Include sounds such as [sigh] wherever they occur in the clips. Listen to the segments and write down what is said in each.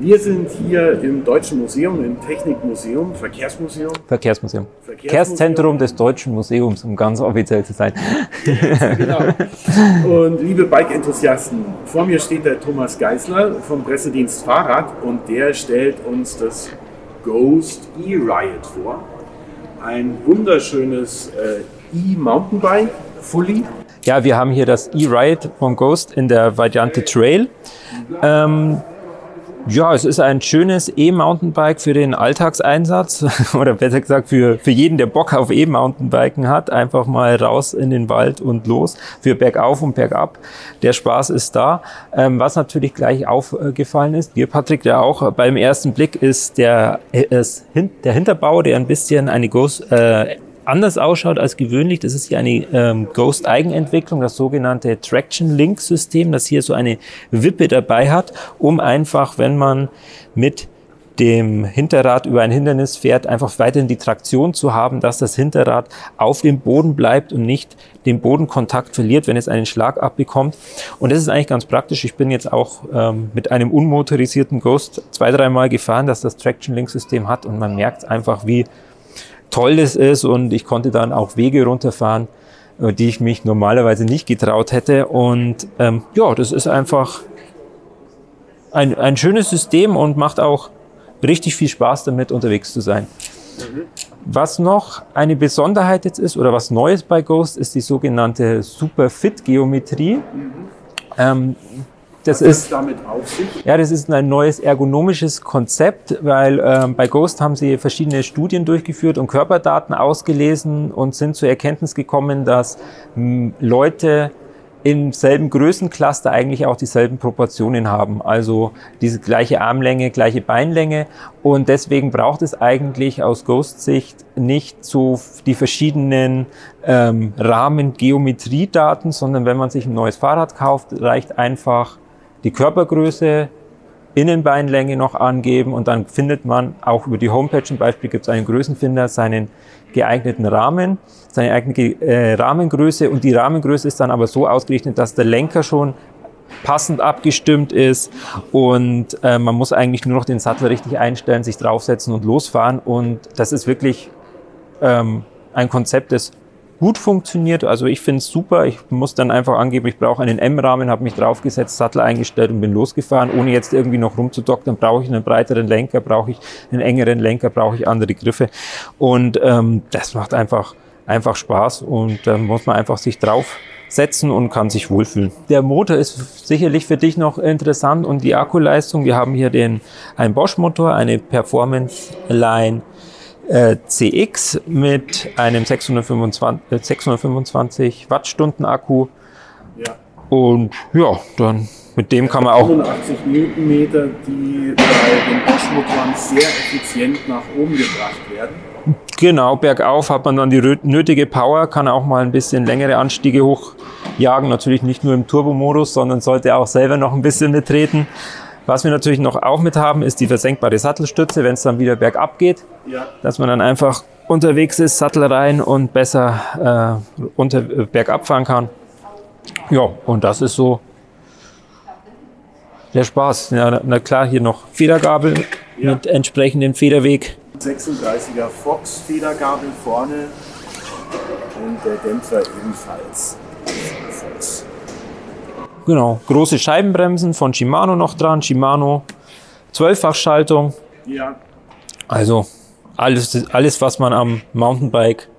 Wir sind hier im Deutschen Museum, im Technikmuseum, Verkehrsmuseum. Verkehrsmuseum. Verkehrszentrum des Deutschen Museums, um ganz offiziell zu sein. genau. Und liebe Bike-Enthusiasten, vor mir steht der Thomas Geisler vom Pressedienst Fahrrad und der stellt uns das Ghost E-Riot vor. Ein wunderschönes äh, E-Mountainbike, Fully. Ja, wir haben hier das E-Riot von Ghost in der Variante Trail. Ähm, ja, es ist ein schönes E-Mountainbike für den Alltagseinsatz [laughs] oder besser gesagt für, für jeden, der Bock auf E-Mountainbiken hat. Einfach mal raus in den Wald und los für bergauf und bergab. Der Spaß ist da. Ähm, was natürlich gleich aufgefallen ist, dir Patrick, ja auch beim ersten Blick ist der, ist der Hinterbau, der ein bisschen eine Ghost, äh, anders ausschaut als gewöhnlich. Das ist hier eine ähm, Ghost-Eigenentwicklung, das sogenannte Traction Link System, das hier so eine Wippe dabei hat, um einfach, wenn man mit dem Hinterrad über ein Hindernis fährt, einfach weiterhin die Traktion zu haben, dass das Hinterrad auf dem Boden bleibt und nicht den Bodenkontakt verliert, wenn es einen Schlag abbekommt. Und das ist eigentlich ganz praktisch. Ich bin jetzt auch ähm, mit einem unmotorisierten Ghost zwei, dreimal gefahren, dass das Traction Link System hat und man merkt einfach, wie toll das ist und ich konnte dann auch Wege runterfahren, äh, die ich mich normalerweise nicht getraut hätte. Und ähm, ja, das ist einfach ein, ein schönes System und macht auch richtig viel Spaß damit, unterwegs zu sein. Mhm. Was noch eine Besonderheit jetzt ist oder was Neues bei Ghost ist die sogenannte Superfit-Geometrie. Mhm. Ähm, das ist damit auf sich? Ja, das ist ein neues ergonomisches Konzept, weil ähm, bei Ghost haben sie verschiedene Studien durchgeführt und Körperdaten ausgelesen und sind zur Erkenntnis gekommen, dass mh, Leute im selben Größencluster eigentlich auch dieselben Proportionen haben. Also diese gleiche Armlänge, gleiche Beinlänge. Und deswegen braucht es eigentlich aus Ghost-Sicht nicht so die verschiedenen ähm, Rahmen-Geometriedaten, sondern wenn man sich ein neues Fahrrad kauft, reicht einfach die Körpergröße, Innenbeinlänge noch angeben und dann findet man auch über die Homepage zum Beispiel gibt es einen Größenfinder, seinen geeigneten Rahmen, seine eigene äh, Rahmengröße und die Rahmengröße ist dann aber so ausgerichtet, dass der Lenker schon passend abgestimmt ist und äh, man muss eigentlich nur noch den Sattel richtig einstellen, sich draufsetzen und losfahren und das ist wirklich ähm, ein Konzept, das gut funktioniert. Also ich finde es super. Ich muss dann einfach angeben, ich brauche einen M-Rahmen, habe mich draufgesetzt, Sattel eingestellt und bin losgefahren, ohne jetzt irgendwie noch rumzudoktern. Brauche ich einen breiteren Lenker, brauche ich einen engeren Lenker, brauche ich andere Griffe. Und ähm, das macht einfach, einfach Spaß und da ähm, muss man einfach sich drauf setzen und kann sich wohlfühlen. Der Motor ist sicherlich für dich noch interessant und die Akkuleistung. Wir haben hier den, einen Bosch-Motor, eine Performance Line äh, CX mit einem 625, 625 äh, Wattstunden Akku. Ja. Und ja, dann mit dem kann man auch. 85 Newtonmeter, die bei den Bosch-Motoren sehr effizient nach oben gebracht werden. Genau, bergauf hat man dann die nötige Power, kann auch mal ein bisschen längere Anstiege hochjagen. Natürlich nicht nur im Turbo-Modus, sondern sollte auch selber noch ein bisschen mittreten. Was wir natürlich noch auch mit haben, ist die versenkbare Sattelstütze, wenn es dann wieder bergab geht, ja. dass man dann einfach unterwegs ist, Sattel rein und besser äh, unter, äh, bergab fahren kann. Ja, und das ist so der Spaß. Ja, na klar, hier noch Federgabel ja. mit entsprechendem Federweg. 36er Fox Federgabel vorne und der Dämpfer ebenfalls. Fox. Genau, große Scheibenbremsen von Shimano noch dran. Shimano, Zwölffachschaltung. Ja. Also alles, alles, was man am Mountainbike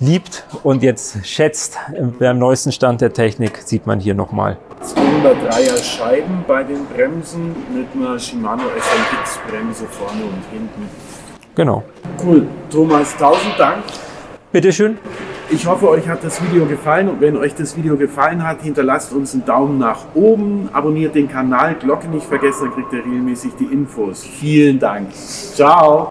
liebt und jetzt schätzt beim neuesten Stand der Technik, sieht man hier nochmal. 203er Scheiben bei den Bremsen mit einer Shimano SLX Bremse vorne und hinten. Genau. Cool. Thomas, tausend Dank. Bitteschön. Ich hoffe, euch hat das Video gefallen und wenn euch das Video gefallen hat, hinterlasst uns einen Daumen nach oben, abonniert den Kanal, Glocke nicht vergessen, dann kriegt ihr regelmäßig die Infos. Vielen Dank. Ciao.